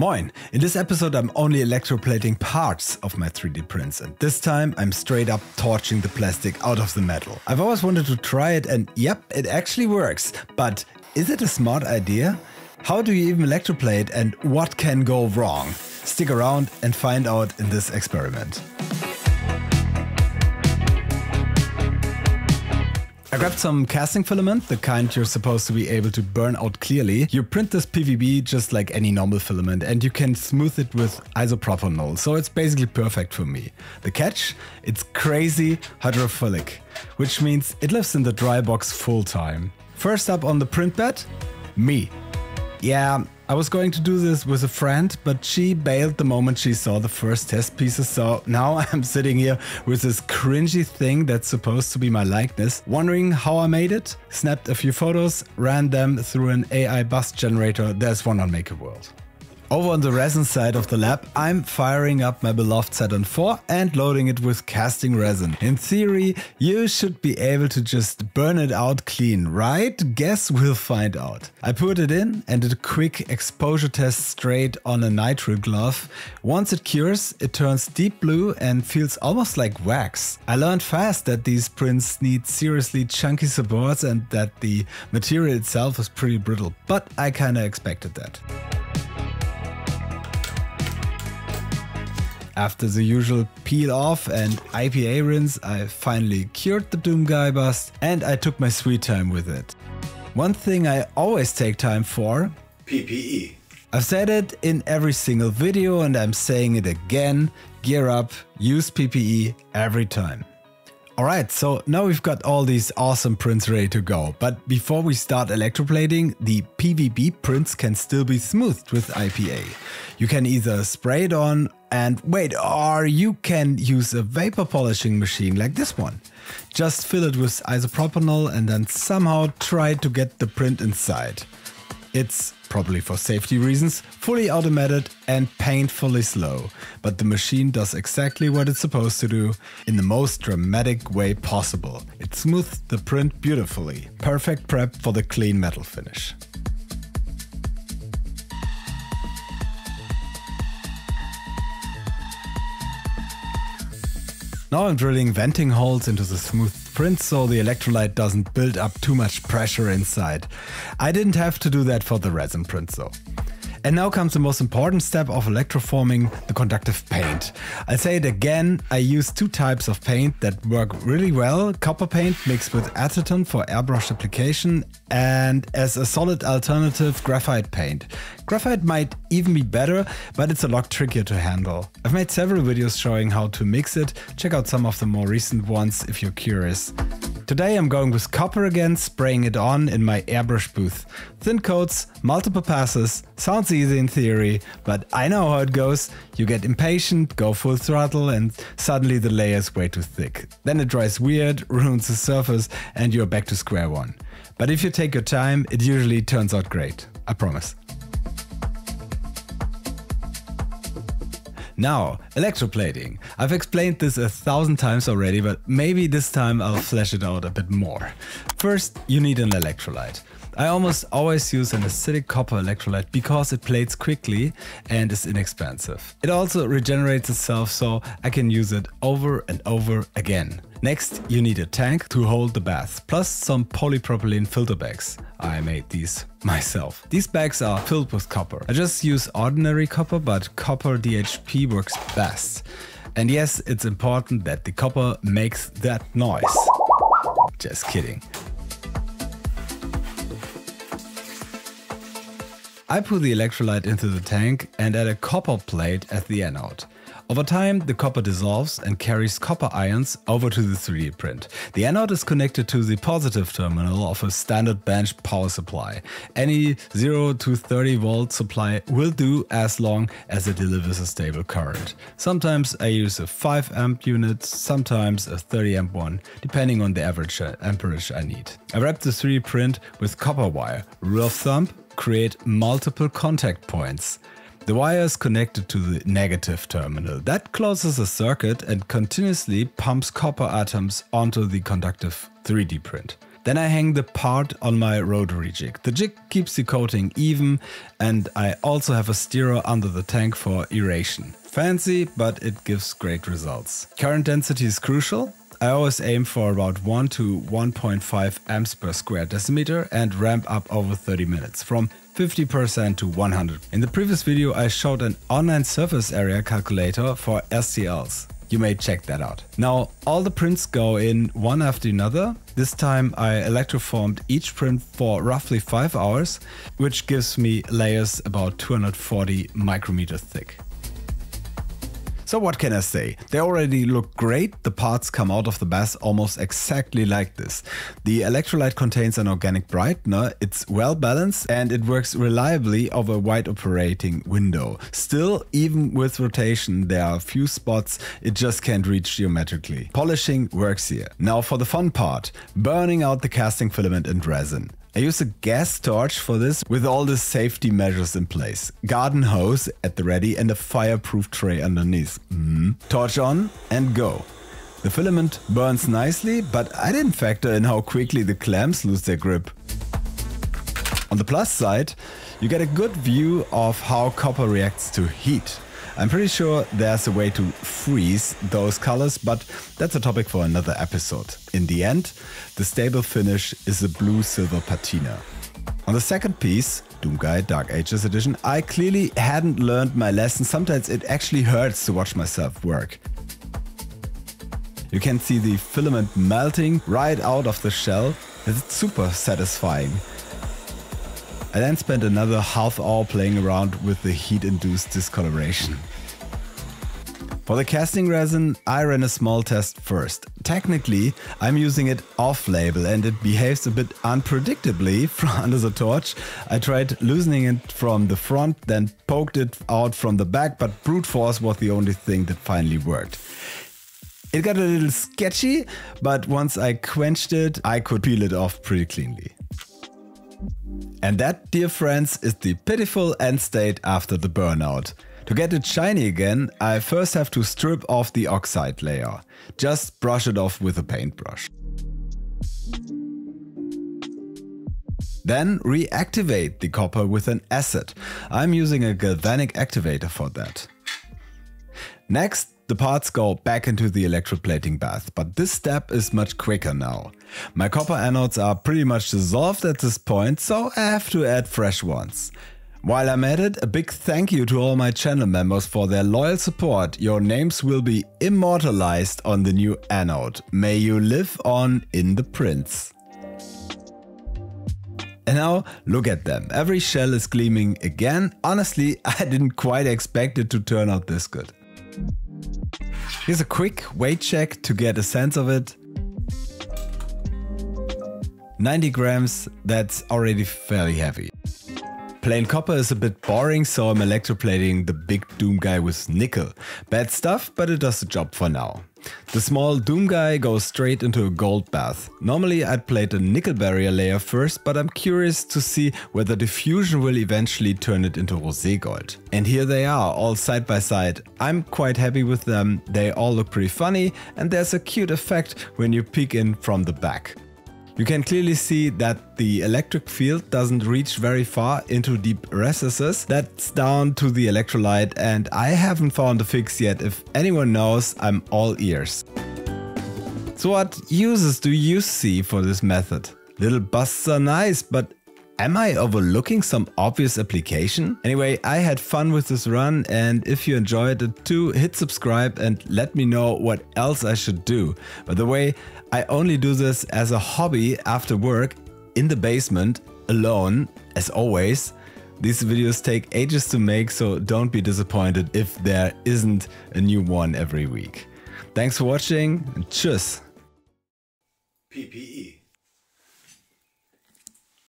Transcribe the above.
Moin! In this episode I'm only electroplating parts of my 3D prints and this time I'm straight up torching the plastic out of the metal. I've always wanted to try it and yep, it actually works. But is it a smart idea? How do you even electroplate and what can go wrong? Stick around and find out in this experiment. I grabbed some casting filament, the kind you're supposed to be able to burn out clearly. You print this PVB just like any normal filament and you can smooth it with isopropanol, so it's basically perfect for me. The catch? It's crazy hydrophilic, which means it lives in the dry box full time. First up on the print bed, me. Yeah, I was going to do this with a friend, but she bailed the moment she saw the first test pieces, so now I'm sitting here with this cringy thing that's supposed to be my likeness, wondering how I made it, snapped a few photos, ran them through an AI bust generator, there's one on Maker World. Over on the resin side of the lab, I'm firing up my beloved Saturn 4 and loading it with casting resin. In theory, you should be able to just burn it out clean, right? Guess we'll find out. I put it in and did a quick exposure test straight on a nitrile glove. Once it cures, it turns deep blue and feels almost like wax. I learned fast that these prints need seriously chunky supports and that the material itself is pretty brittle, but I kinda expected that. After the usual peel off and IPA rinse, I finally cured the Doom Guy bust and I took my sweet time with it. One thing I always take time for PPE. I've said it in every single video and I'm saying it again gear up, use PPE every time. Alright, so now we've got all these awesome prints ready to go, but before we start electroplating, the PVB prints can still be smoothed with IPA. You can either spray it on and wait, or you can use a vapor polishing machine like this one. Just fill it with isopropanol and then somehow try to get the print inside. It's probably for safety reasons, fully automated and painfully slow. But the machine does exactly what it's supposed to do in the most dramatic way possible. It smooths the print beautifully. Perfect prep for the clean metal finish. Now I'm drilling venting holes into the smooth print so the electrolyte doesn't build up too much pressure inside. I didn't have to do that for the resin print though. And now comes the most important step of electroforming, the conductive paint. I'll say it again, I use two types of paint that work really well. Copper paint mixed with acetone for airbrush application and as a solid alternative graphite paint. Graphite might even be better, but it's a lot trickier to handle. I've made several videos showing how to mix it, check out some of the more recent ones if you're curious. Today I'm going with copper again, spraying it on in my airbrush booth. Thin coats, multiple passes, sounds easy in theory, but I know how it goes. You get impatient, go full throttle and suddenly the layer is way too thick. Then it dries weird, ruins the surface and you're back to square one. But if you take your time, it usually turns out great. I promise. Now, electroplating. I've explained this a thousand times already, but maybe this time I'll flesh it out a bit more. First, you need an electrolyte. I almost always use an acidic copper electrolyte because it plates quickly and is inexpensive. It also regenerates itself so I can use it over and over again. Next, you need a tank to hold the bath, plus some polypropylene filter bags. I made these myself. These bags are filled with copper. I just use ordinary copper, but copper DHP works best. And yes, it's important that the copper makes that noise. Just kidding. I put the electrolyte into the tank and add a copper plate at the anode. Over time, the copper dissolves and carries copper ions over to the 3D print. The anode is connected to the positive terminal of a standard bench power supply. Any 0 to 30 volt supply will do as long as it delivers a stable current. Sometimes I use a 5 amp unit, sometimes a 30 amp one, depending on the average uh, amperage I need. I wrap the 3D print with copper wire. Rule of thumb, create multiple contact points. The wire is connected to the negative terminal. That closes a circuit and continuously pumps copper atoms onto the conductive 3D print. Then I hang the part on my rotary jig. The jig keeps the coating even and I also have a stirrer under the tank for aeration. Fancy, but it gives great results. Current density is crucial. I always aim for about 1 to 1.5 amps per square decimeter and ramp up over 30 minutes from 50% to 100. In the previous video I showed an online surface area calculator for STLs. You may check that out. Now all the prints go in one after another. This time I electroformed each print for roughly 5 hours, which gives me layers about 240 micrometers thick. So what can I say? They already look great, the parts come out of the bath almost exactly like this. The electrolyte contains an organic brightener, it's well balanced and it works reliably over a wide operating window. Still, even with rotation there are a few spots it just can't reach geometrically. Polishing works here. Now for the fun part, burning out the casting filament and resin. I use a gas torch for this with all the safety measures in place. Garden hose at the ready and a fireproof tray underneath. Mm. Torch on and go. The filament burns nicely, but I didn't factor in how quickly the clamps lose their grip. On the plus side, you get a good view of how copper reacts to heat. I'm pretty sure there's a way to freeze those colors, but that's a topic for another episode. In the end, the stable finish is a blue silver patina. On the second piece, Doomguy Dark Ages Edition, I clearly hadn't learned my lesson. Sometimes it actually hurts to watch myself work. You can see the filament melting right out of the shell. It's super satisfying. I then spent another half hour playing around with the heat-induced discoloration. For the casting resin, I ran a small test first. Technically, I'm using it off-label and it behaves a bit unpredictably from under the torch. I tried loosening it from the front, then poked it out from the back, but brute force was the only thing that finally worked. It got a little sketchy, but once I quenched it, I could peel it off pretty cleanly. And that, dear friends, is the pitiful end state after the burnout. To get it shiny again, I first have to strip off the oxide layer. Just brush it off with a paintbrush. Then reactivate the copper with an acid. I'm using a galvanic activator for that. Next, the parts go back into the electroplating bath, but this step is much quicker now. My copper anodes are pretty much dissolved at this point, so I have to add fresh ones. While I'm at it, a big thank you to all my channel members for their loyal support. Your names will be immortalized on the new anode. May you live on in the prints. And now look at them. Every shell is gleaming again. Honestly, I didn't quite expect it to turn out this good. Here's a quick weight check to get a sense of it. 90 grams, that's already fairly heavy. Plain copper is a bit boring, so I'm electroplating the big Doom guy with nickel. Bad stuff, but it does the job for now. The small Doom guy goes straight into a gold bath. Normally I'd play the nickel barrier layer first, but I'm curious to see whether diffusion will eventually turn it into rosé gold. And here they are, all side by side. I'm quite happy with them, they all look pretty funny and there's a cute effect when you peek in from the back. You can clearly see that the electric field doesn't reach very far into deep recesses. That's down to the electrolyte and I haven't found a fix yet. If anyone knows, I'm all ears. So what uses do you see for this method? Little busts are nice, but Am I overlooking some obvious application? Anyway, I had fun with this run and if you enjoyed it too, hit subscribe and let me know what else I should do. By the way, I only do this as a hobby after work in the basement alone, as always. These videos take ages to make, so don't be disappointed if there isn't a new one every week. Thanks for watching and tschüss. PPE